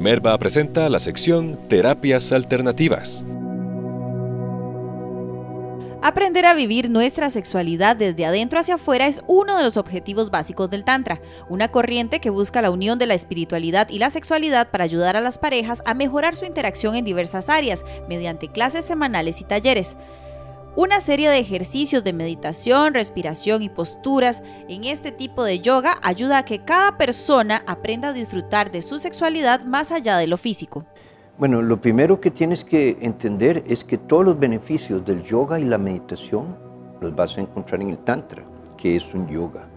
Merva presenta la sección Terapias Alternativas. Aprender a vivir nuestra sexualidad desde adentro hacia afuera es uno de los objetivos básicos del Tantra, una corriente que busca la unión de la espiritualidad y la sexualidad para ayudar a las parejas a mejorar su interacción en diversas áreas, mediante clases semanales y talleres. Una serie de ejercicios de meditación, respiración y posturas en este tipo de yoga ayuda a que cada persona aprenda a disfrutar de su sexualidad más allá de lo físico. Bueno, lo primero que tienes que entender es que todos los beneficios del yoga y la meditación los vas a encontrar en el Tantra, que es un yoga.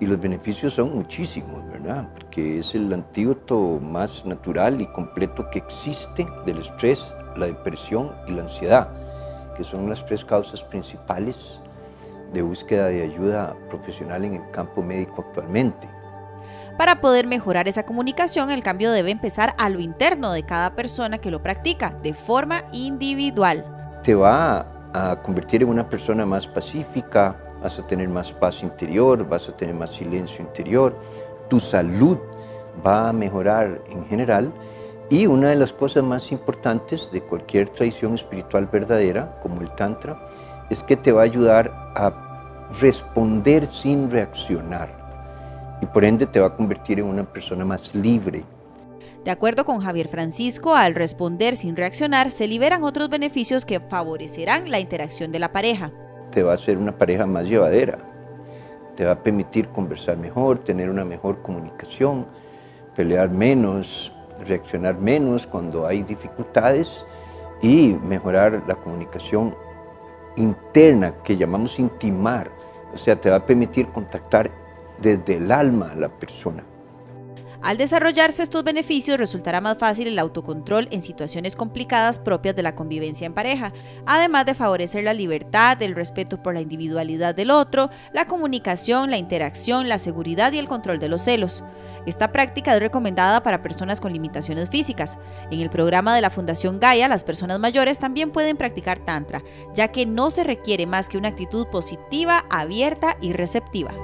Y los beneficios son muchísimos, ¿verdad? Porque es el antídoto más natural y completo que existe del estrés, la depresión y la ansiedad, que son las tres causas principales de búsqueda de ayuda profesional en el campo médico actualmente. Para poder mejorar esa comunicación, el cambio debe empezar a lo interno de cada persona que lo practica, de forma individual. Te va a convertir en una persona más pacífica, vas a tener más paz interior, vas a tener más silencio interior, tu salud va a mejorar en general y una de las cosas más importantes de cualquier tradición espiritual verdadera, como el Tantra, es que te va a ayudar a responder sin reaccionar y por ende te va a convertir en una persona más libre. De acuerdo con Javier Francisco, al responder sin reaccionar, se liberan otros beneficios que favorecerán la interacción de la pareja. Te va a hacer una pareja más llevadera, te va a permitir conversar mejor, tener una mejor comunicación, pelear menos, reaccionar menos cuando hay dificultades y mejorar la comunicación interna que llamamos intimar. O sea, te va a permitir contactar desde el alma a la persona. Al desarrollarse estos beneficios resultará más fácil el autocontrol en situaciones complicadas propias de la convivencia en pareja, además de favorecer la libertad, el respeto por la individualidad del otro, la comunicación, la interacción, la seguridad y el control de los celos. Esta práctica es recomendada para personas con limitaciones físicas. En el programa de la Fundación Gaia, las personas mayores también pueden practicar Tantra, ya que no se requiere más que una actitud positiva, abierta y receptiva.